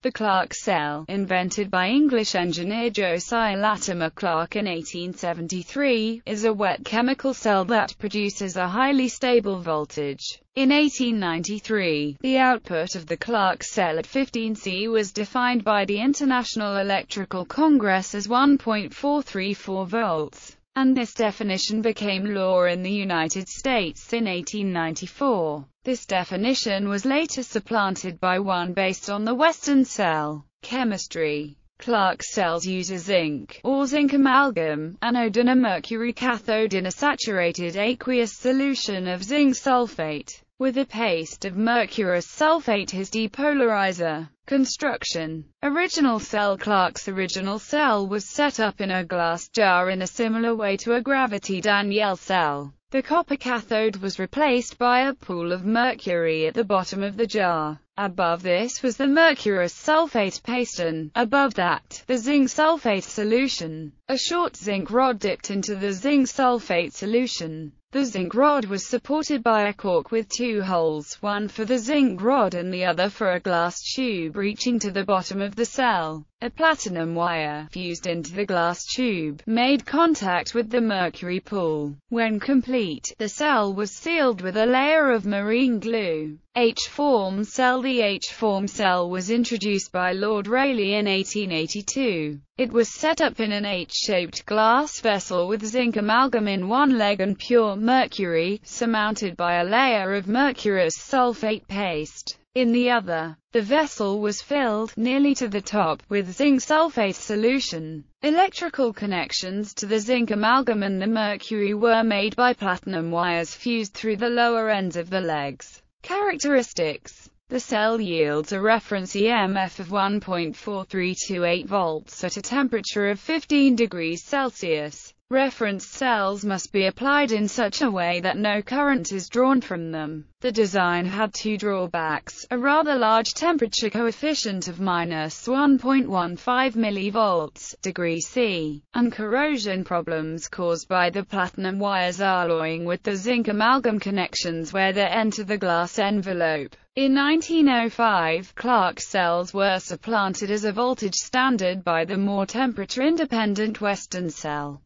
The Clark cell, invented by English engineer Josiah Latimer Clark in 1873, is a wet chemical cell that produces a highly stable voltage. In 1893, the output of the Clark cell at 15C was defined by the International Electrical Congress as 1.434 volts and this definition became law in the United States in 1894. This definition was later supplanted by one based on the Weston cell chemistry. Clark cells use a zinc, or zinc amalgam, anode and a mercury cathode in a saturated aqueous solution of zinc sulfate, with a paste of mercurous sulfate as depolarizer. Construction Original cell Clark's original cell was set up in a glass jar in a similar way to a gravity Daniell cell. The copper cathode was replaced by a pool of mercury at the bottom of the jar. Above this was the mercurous sulfate paste and, above that, the zinc sulfate solution. A short zinc rod dipped into the zinc sulfate solution. The zinc rod was supported by a cork with two holes, one for the zinc rod and the other for a glass tube reaching to the bottom of the cell. A platinum wire, fused into the glass tube, made contact with the mercury pool. When complete, the cell was sealed with a layer of marine glue. H-form cell The H-form cell was introduced by Lord Rayleigh in 1882. It was set up in an H-shaped glass vessel with zinc amalgam in one leg and pure mercury, surmounted by a layer of mercurous sulfate paste in the other. The vessel was filled, nearly to the top, with zinc sulfate solution. Electrical connections to the zinc amalgam and the mercury were made by platinum wires fused through the lower ends of the legs. Characteristics the cell yields a reference EMF of 1.4328 volts at a temperature of 15 degrees Celsius. Reference cells must be applied in such a way that no current is drawn from them. The design had two drawbacks, a rather large temperature coefficient of minus 1.15 millivolts, degree C, and corrosion problems caused by the platinum wires alloying with the zinc amalgam connections where they enter the glass envelope. In 1905, Clark cells were supplanted as a voltage standard by the more temperature-independent Weston cell.